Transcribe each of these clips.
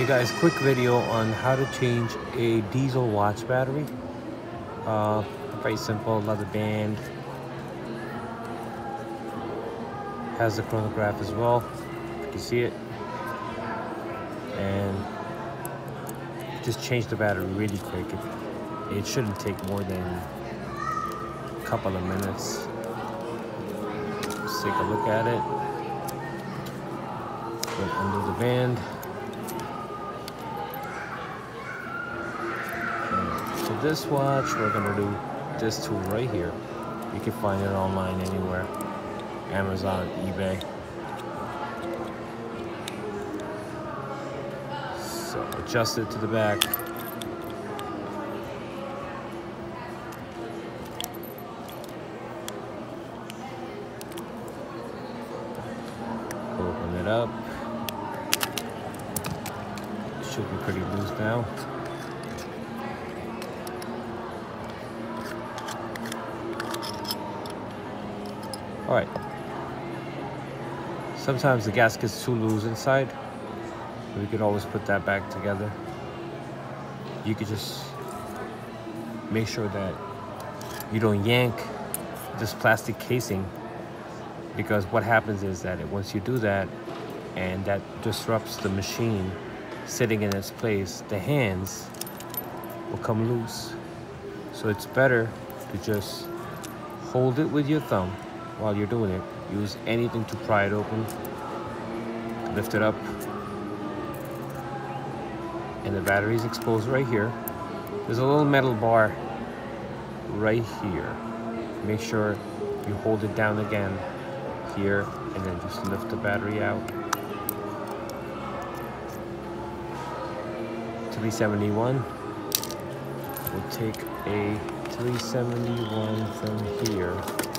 Hey guys, quick video on how to change a diesel watch battery. Uh, very simple, leather band. Has the chronograph as well, you can see it. And just change the battery really quick. It, it shouldn't take more than a couple of minutes. Let's take a look at it. Under the band. So this watch, we're gonna do this tool right here. You can find it online anywhere. Amazon, eBay. So adjust it to the back. Open it up. Should be pretty loose now. All right. Sometimes the gasket's too loose inside. We could always put that back together. You could just make sure that you don't yank this plastic casing because what happens is that once you do that and that disrupts the machine sitting in its place, the hands will come loose. So it's better to just hold it with your thumb while you're doing it. Use anything to pry it open. Lift it up. And the battery is exposed right here. There's a little metal bar right here. Make sure you hold it down again here and then just lift the battery out. 371. We'll take a 371 from here.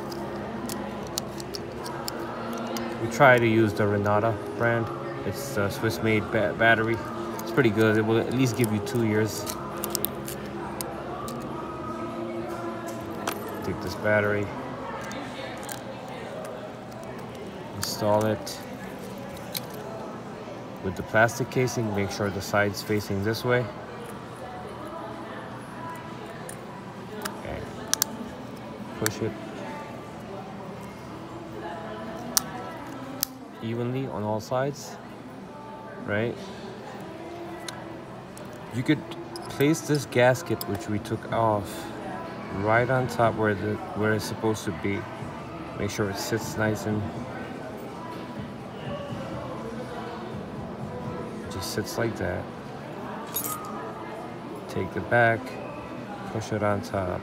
We try to use the Renata brand. It's a Swiss-made ba battery. It's pretty good. It will at least give you two years. Take this battery, install it with the plastic casing. Make sure the side's facing this way. Okay. Push it evenly on all sides, right? You could place this gasket, which we took off, right on top where the where it's supposed to be. Make sure it sits nice and just sits like that. Take the back, push it on top,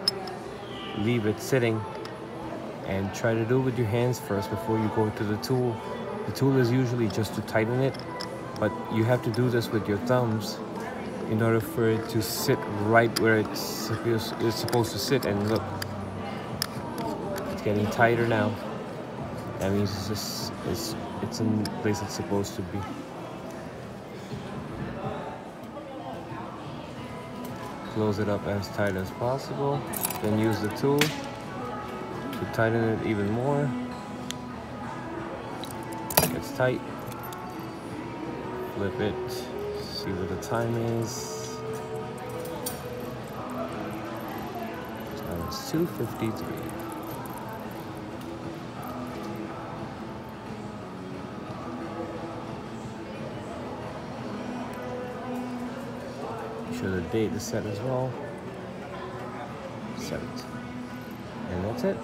leave it sitting, and try to do it with your hands first before you go to the tool. The tool is usually just to tighten it, but you have to do this with your thumbs in order for it to sit right where it's supposed, it's supposed to sit. And look, it's getting tighter now. That means it's just, it's, it's in the place it's supposed to be. Close it up as tight as possible. Then use the tool to tighten it even more gets tight. Flip it, see what the time is. Time is 2.53. Make sure the date is set as well. Set it. And that's it.